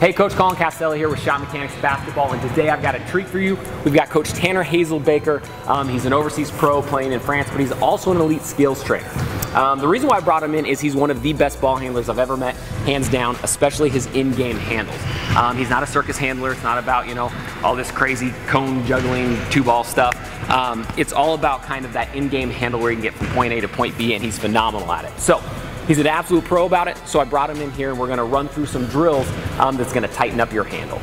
Hey, Coach Collin Castellaw here with Shot Mechanics Basketball, and today I've got a treat for you. We've got Coach Tanner Hazelbaker. Um, he's an overseas pro playing in France, but he's also an elite skills trainer. Um, the reason why I brought him in is he's one of the best ball handlers I've ever met, hands down, especially his in-game handles. Um, he's not a circus handler. It's not about, you know, all this crazy cone juggling, two ball stuff. Um, it's all about kind of that in-game handle where you can get from point A to point B, and he's phenomenal at it. So He's an absolute pro about it, so I brought him in here and we're gonna run through some drills um, that's gonna tighten up your handle.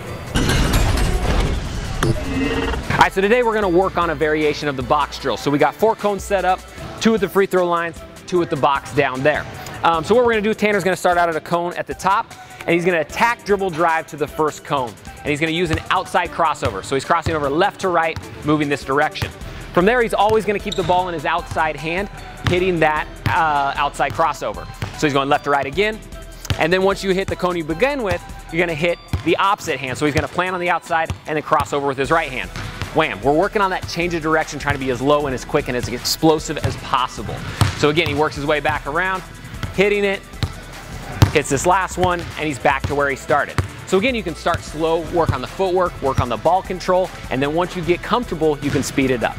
All right, so today we're gonna work on a variation of the box drill. So we got four cones set up, two at the free throw lines, two at the box down there. Um, so what we're gonna do, Tanner's gonna start out at a cone at the top, and he's gonna attack dribble drive to the first cone. And he's gonna use an outside crossover. So he's crossing over left to right, moving this direction. From there, he's always gonna keep the ball in his outside hand, hitting that uh, outside crossover. So he's going left to right again. And then once you hit the cone you begin with, you're gonna hit the opposite hand. So he's gonna plant on the outside and then cross over with his right hand. Wham, we're working on that change of direction, trying to be as low and as quick and as explosive as possible. So again, he works his way back around, hitting it, hits this last one, and he's back to where he started. So again, you can start slow, work on the footwork, work on the ball control, and then once you get comfortable, you can speed it up.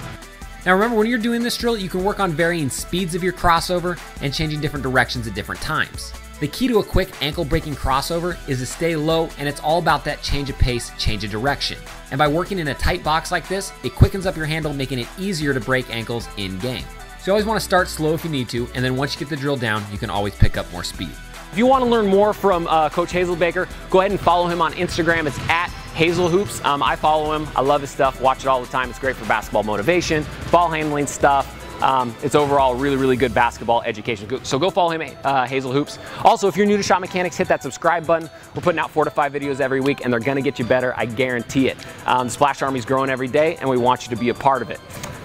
Now remember, when you're doing this drill, you can work on varying speeds of your crossover and changing different directions at different times. The key to a quick ankle breaking crossover is to stay low and it's all about that change of pace, change of direction. And by working in a tight box like this, it quickens up your handle, making it easier to break ankles in game. So you always want to start slow if you need to, and then once you get the drill down, you can always pick up more speed. If you want to learn more from uh, Coach Hazelbaker, go ahead and follow him on Instagram. It's at Hazel Hoops. Um, I follow him. I love his stuff. Watch it all the time. It's great for basketball motivation, ball handling stuff. Um, it's overall really, really good basketball education. So go follow him, uh, Hazel Hoops. Also, if you're new to Shot Mechanics, hit that subscribe button. We're putting out four to five videos every week, and they're going to get you better. I guarantee it. Um, Splash Army's growing every day, and we want you to be a part of it.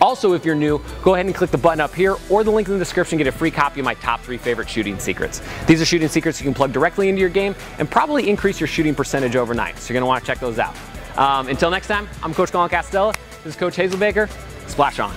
Also, if you're new, go ahead and click the button up here or the link in the description, to get a free copy of my top three favorite shooting secrets. These are shooting secrets you can plug directly into your game and probably increase your shooting percentage overnight. So you're gonna wanna check those out. Um, until next time, I'm Coach Collin Castellaw. This is Coach Hazelbaker. Splash on.